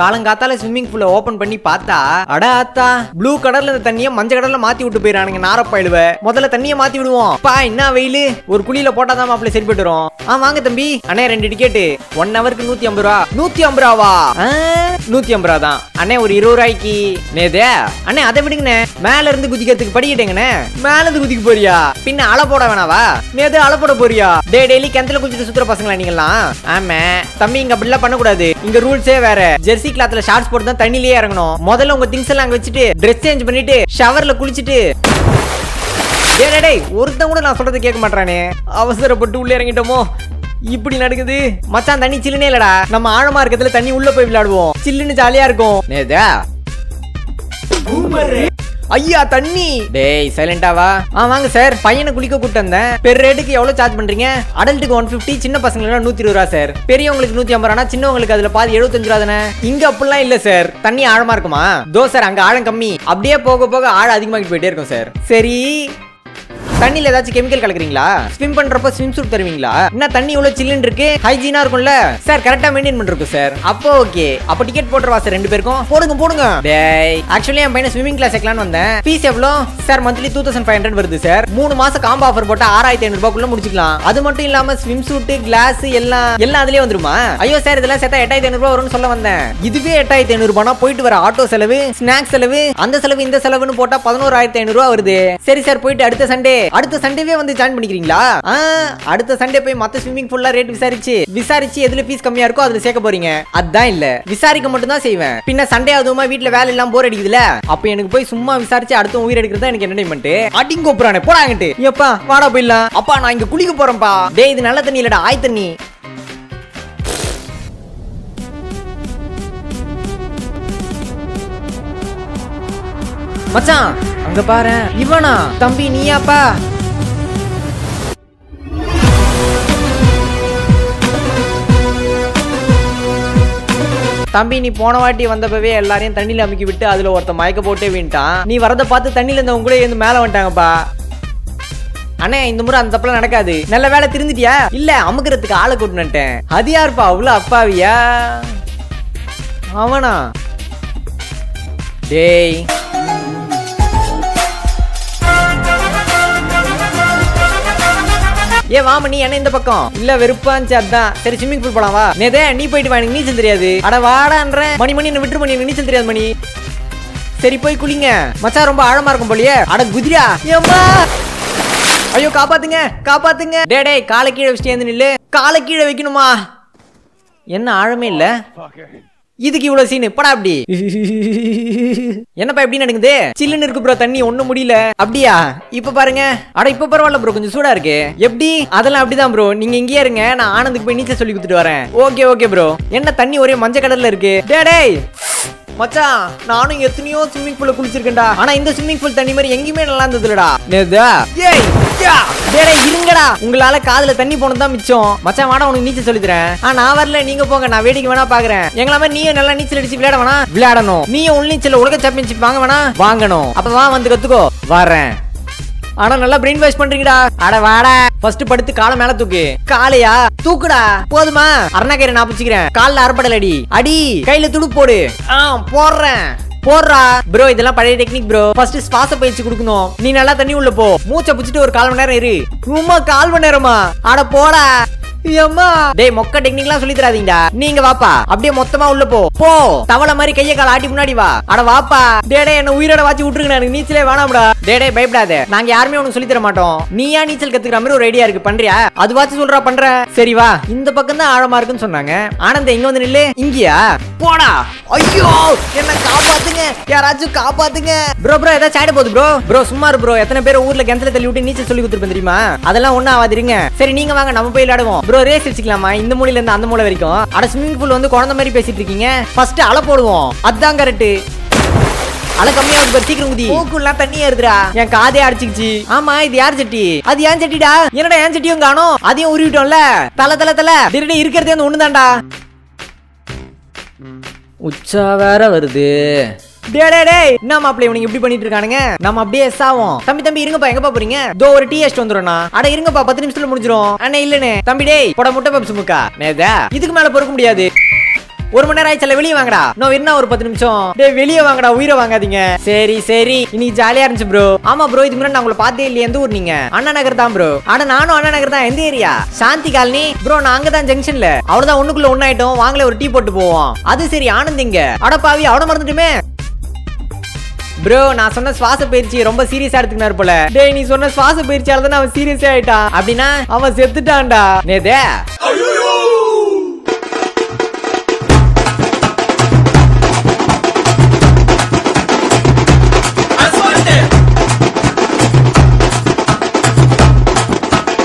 காலங்காத்தால ஸ்விம்மிங் பூல ஓபன் பண்ணி பார்த்தா அட ஆத்தா ப்ளூ கலர்ல இந்த தண்ணிய மஞ்சள் கலர்ல மாத்தி விட்டு போயிடானுங்க நாரப்பாயிலுவ. முதல்ல தண்ணிய மாத்தி விடுவோம். பா என்ன வெயிலு? ஒரு குழியில போட்டாதான் மாப்பிள்ள சரிப்பட்டு வரும் ஆ வாங்க தம்பி. அண்ணே ரெண்டு டிக்கெட் ஒன் ஹவருக்கு நூத்தி ஐம்பது ரூபா. நூத்தி ஐம்பது ரூபாவா? நூத்தி ஐம்பது ரூபா தான். அண்ணே ஒரு இருபது ரூபாய்க்கு. நேதே அண்ணே அதை விடுங்கண்ணே. மேல இருந்து குதிக்கிறதுக்கு படிக்கிட்டேங்கண்ணே. மேல இருந்து குதிக்க போறியா? பின்ன அலை போட வேணாவா? நேதே அலை போட போறியா? டே டெய்லி கிணத்துல குதிச்சுட்டு சுத்துற பசங்களா நீங்களாம் ஆமா. தம்பி இங்க அப்படிலாம் பண்ணக்கூடாது. இங்க ரூல்ஸே வேற. ஜெர்சி கிளாத்ல ஷார்ட்ஸ் போட்டு தான் தண்ணிலேயே இறங்கணும். முதல்ல உங்க திங்ஸ் எல்லாம் அங்க வச்சுட்டு ட்ரெஸ் சேஞ்ச் பண்ணிட்டு ஷவர்ல குளிச்சுட்டு. டேய் டேய், டேய் ஒருத்தன் கூட நான் சொல்றதை கேட்க மாட்டானே அவசரப்பட்டு உள்ள இறங்கிட்டோமோ? இப்படி நடக்குது. மச்சான் தண்ணி சில்லுனே இல்லடா. நம்ம ஆழமா இருக்கிறதுல தண்ணி உள்ள போய் விளையாடுவோம். சில்லுன்னு ஜாலியா இருக்கும். நேதா ஐயா தண்ணி. டேய் சைலண்டா வா. ஆ வாங்க சார் பையனை குளிக்க கூட்டு வந்தேன். பெர் ரேட்டுக்கு எவ்வளவு சார்ஜ் பண்றீங்க? அடல்ட்டுக்கு ஒன் பிப்டி சின்ன பசங்களுக்கு நூத்தி இருபது ரூபா சார் பெரியவங்களுக்கு நூத்தி ஐம்பது ரூபா சின்னவங்களுக்கு அதுல பாதி எழுபத்தஞ்சு ரூபா தானே? இங்க அப்படிலாம் இல்ல சார் தண்ணி ஆழமா இருக்குமா? தோ சார் அங்க ஆழம் கம்மி. அப்படியே போக போக ஆழம் அதிகமாகிட்டு போயிட்டே இருக்கும் சார் சரி. தண்ணில ஏதாச்சும் கெமிக்கல் கலக்குறீங்களா? ஸ்விம் பண்றப்ப ஸ்விம் சூட் தருவீங்களா? என்ன தண்ணி இவ்வளவு சில்லுன்னு இருக்கு? ஹைஜீனா இருக்கும்ல? சார் கரெக்டா மெயின்டைன் பண்றோம் சார் அப்போ ஓகே அப்ப டிக்கெட் போட்டுருவா சார் ரெண்டு பேருக்கும். போடுங்க போடுங்க. டேய். ஆக்சுவலி என் பையனை ஸ்விமிங் கிளாஸ் சேர்க்கலாம்னு வந்தேன். ஃபீஸ் எவ்வளோ? Sir monthly two thousand five hundred வருது சார் மூணு மாசம் காம்போ ஆஃபர் போட்டா ஆறாயிரத்தி ஐநூறு ரூபாய்க்குள்ள முடிச்சுக்கலாம். அது மட்டும் இல்லாம ஸ்விம் சூட் கிளாஸ் எல்லாம் எல்லாம் அதுலயே வந்துருமா? ஐயோ சார் இதெல்லாம் சேர்த்தா எட்டாயிரத்தி ஐநூறு ரூபாய் வரும்னு சொல்ல வந்தேன். இதுவே எட்டாயிரத்தி ஐநூறு ரூபாய் போயிட்டு வர ஆட்டோ செலவு ஸ்நாக்ஸ் செலவு அந்த செலவு இந்த செலவுன்னு போட்டா பதினோராயிரத்தி ஐநூறு ரூபாய் வருது. சரி சார் போயிட்டு அடுத்த சண்டே அடுத்த சண்டேவே வந்து ஜாயின் பண்ணிக்கிறீங்களா? அடுத்த சண்டே போய் மத்த ஸ்விமிங் ஃபுல்லா ரேட் விசாரிச்சு விசாரிச்சு எதுல ஃபீஸ் கம்மியா இருக்கோ அதுல சேர்க்க போறீங்க. அதான் இல்ல. விசாரிக்க மட்டும் தான் செய்வேன். பின்ன சண்டே அதுவுமா வீட்டுல வேலை எல்லாம் போர் அடிக்குதுல? அப்ப எனக்கு போய் சும்மா விசாரிச்சு அடுத்த உயிர் எடுக்கிறது எனக்கு என்டர்டைன்மெண்ட் அடிங்க போறானே போடாங்கட்டு எப்பா வாடா போயிடலாம். அப்பா நான் இங்க குளிக்க போறேன்ப்பா. டேய் இது நல்ல தண்ணி இல்லடா ஆய் தண்ணி. மச்சான் அங்க பாரு. இவனா? தம்பி நீயாப்பா? தம்பி நீ போன வாட்டி வந்தப்பவே எல்லாரையும் தண்ணியில அமுக்கி விட்டு அதுல ஒருத்த மயக்க போட்டே வீண்டான் நீ வரத பார்த்து தண்ணியில இருந்தவங்க கூட இருந்து மேலே வந்துட்டாங்கப்பா. அண்ணே இந்த முறை அந்த தப்பெல்லாம் நடக்காது. நல்ல வேலை திருந்துட்டியா? இல்ல அமுக்கிறதுக்கு ஆளை கூட்டினட்டேன் அது யாருப்பா? அவ்வளவு அப்பாவியா? அவனா? டேய். ஏ வாம நீ என்ன இந்த பக்கம்? இல்ல வெறுப்பாச்சு அதான். சரி ஸ்விம்மிங் பூல் போலாம் வா. நேதே நீ போயிட்டு வா எனக்கு நீச்சல் தெரியாது. அட வாடான்ற. மணி மணி என்ன விட்டுரு மணி எனக்கு நீச்சல் தெரியாது மணி. சரி போய் குளிங்க. மச்சான் ரொம்ப ஆழமா இருக்கும் போலயே. அட குதிரா ஏம்மா? ஐயோ காப்பாத்துங்க காப்பாத்துங்க. டே டேய் காலை கீழே வச்சுட்டு இருந்து நில்லு. காலை கீழே வைக்கணுமா? என்ன ஆழமே இல்ல? இதுக்கு இவ்வளவு சீனு படா அப்படி. என்னப்பா எப்படி நடக்குது சில்லுன்னு இருக்கு ப்ரோ தண்ணி. ஒண்ணும் முடியல. அப்படியா? இப்ப பாருங்க. அட இப்ப பரவாயில்ல ப்ரோ கொஞ்சம் சூடா இருக்கு. எப்படி? அதெல்லாம் அப்படிதான் ப்ரோ நீங்க இங்கேயே இருங்க. நான் ஆனந்துக்கு போய் நீச்சல் சொல்லி கொடுத்துட்டு வரேன். ஓகே ஓகே ப்ரோ என்ன தண்ணி ஒரே மஞ்சள் கடல்ல இருக்கு? டேடே டேய். மச்சான் நானும் எத்தனையோ ஸ்விம்மிங் பூல்ல குளிச்சிருக்கேன்டா. ஆனா இந்த ஸ்விம்மிங் பூல் தண்ணி மாதிரி எங்கேயுமே நல்லா இருந்ததுலடா நேதா ஏய் இருங்கடா. உங்களால காதுல தண்ணி போனது தான் மிச்சம். மச்சான் வாடா உனக்கு நீச்சல் சொல்லி தரேன் நான் வரல. நீங்க போங்க. நான் வேடிக்கை வேணா பாக்குறேன். எங்கள மாதிரி நீயும் நல்லா நீச்சல் அடிச்சு விளையாட வேணா. விளையாடணும். நீயும் உள் நீச்சல் உலக சாம்பியன்ஷிப் வாங்க வேணா. வாங்கணும். அப்ப வா வந்து கத்துக்கோ. வரேன். ஆனா நல்லா பிரெயின் வாஷ் பண்றீங்கடா. அட வாடா. ஃபர்ஸ்ட் படுத்து காலை மேல தூக்கு. காலையா? தூக்குடா. போதுமா? அருணாக்கரை நான் பிடிச்சிக்கிறேன். கால்ல அரைப்படல் அடி அடி கையில துடு போடு. ஆ போடுறேன். போடுறா. ப்ரோ இதெல்லாம் பழைய டெக்னிக் ப்ரோ ஃபர்ஸ்ட் சுவாச பயிற்சி கொடுக்கணும். நீ நல்லா தண்ணி உள்ள போ. மூச்சை பிடிச்சிட்டு ஒரு கால் மணி நேரம் இரு. சும்மா கால் மணி நேரமா? அட போடா. அம்மா டேய் மொக்க டெக்னிக்லாம் சொல்லி தராதீங்கடா நீங்க வாப்பா. அப்படியே மொத்தமா உள்ள போ. போ. தவளை மாதிரி கைய கால ஆட்டி முன்னாடி வா. அட வாப்பா. டேடே என்ன உயிரோட வாச்சி விட்டுருங்க. எனக்கு நீச்சலே வேணாம்டா. டேடே டே பயப்படாத. நாங்க யாருமே உனக்கு சொல்லி தர மாட்டோம். நீயா நீச்சல் கத்துக்கிற மாதிரி ஒரு ஐடியா இருக்கு. பண்றியா? அது வாச்சு சொல்றா பண்ற. சரி வா. இந்த பக்கம் தான் ஆழமா இருக்குன்னு சொன்னாங்க. ஆனந்த இங்க வந்து நில்லு. இங்கயா? போடா. ஐயோ என்ன காப்பாத்துங்க. யாராச்சும் காப்பாத்துங்க. ப்ரோ ப்ரோ ஏதாச்சும் ஆயிட போகுது ப்ரோ ப்ரோ சும்மா இரு ப்ரோ எத்தனை பேர் ஊர்ல கிணத்துல தள்ளி விட்டு நீச்சல் சொல்லி கொடுத்துருப்பேன் தெரியுமா? அதெல்லாம் ஒண்ணும் ஆகாதிருங்க. சரி நீங்க வாங்க நம்ம போய் விளையாடுவோம். ப்ரோ ரேஸ் வச்சுக்கலாமா இந்த மூலையில இருந்து அந்த மூலை வரைக்கும். அட ஸ்விமிங் பூல் வந்து குழந்தை மாதிரி பேசிட்டு இருக்கீங்க. ஃபர்ஸ்ட் அலை போடுவோம். அதான் கரெக்ட் அலை கம்மியா இருக்கு சீக்கிரம் குதி. மூக்குலாம் தண்ணி ஏறுதுடா. என் காதே அடிச்சுக்கிச்சு. ஆமா இது யார் சட்டி? அது ஏன் சட்டிடா? என்னடா ஏன் சட்டியும் காணோம்? அதையும் உருவிட்டோம்ல. தல தல தல. திடீர்னு இருக்கிறதே வந்து ஒண்ணுதான்டா. உச்சா வேற வருது. நம்ம அப்படியே டேய் என்ன இப்படி பண்ணிட்டு இருக்கானுங்க? நம்ம அப்படியே எஸ் தம்பி தம்பி இருங்கப்பா எங்கப்பா போறீங்க? தோ ஒரு டீ எஸ்ட் வந்துடும்ண்ணா அட இருங்கப்பா பத்து நிமிஷத்துல முடிஞ்சிரும். அண்ணே இல்லனே தம்பி டேய் போட முட்டை பப்ஸ் முக்கா. நேதா இதுக்கு மேல பொறுக்க முடியாது. ஒரு மணி நேரம் ஆயிடுச்சு வெளியே வாங்கடா. நோ என்ன ஒரு பத்து நிமிஷம்? டேய் வெளியே வாங்கடா உயிரை வாங்காதீங்க. சரி சரி. இன்னைக்கு ஜாலியா இருந்துச்சு ப்ரோ ஆமா ப்ரோ இதுக்கு முன்னாடி நான் உங்களை பார்த்தே இல்லையே எந்த ஊர் நீங்க? அண்ணா நகர் தான் ப்ரோ ஆனா நானும் அண்ணா நகர் தான். எந்த ஏரியா சாந்தி காலனி? ப்ரோ நான் அங்கதான் ஜங்ஷன்ல அவ்வளவுதான் ஒண்ணுக்குள்ள ஒன்னாயிட்டோம் வாங்கல ஒரு டீ போட்டு போவோம். அது சரி ஆனந்திங்க அடப்பாவி அவன மறந்துட்டுமே. ப்ரோ நான் சொன்ன சுவாச பயிற்சி ரொம்ப சீரியஸா எடுத்துக்கினாரு போல. டேய் நீ சொன்ன சுவாச பயிற்சியால தான் அவன் சீரியஸே ஆயிட்டான். அப்படின்னா அவன் செத்துட்டான்டா. நேதே